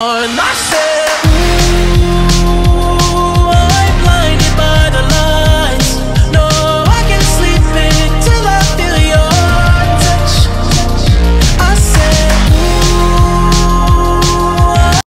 And I said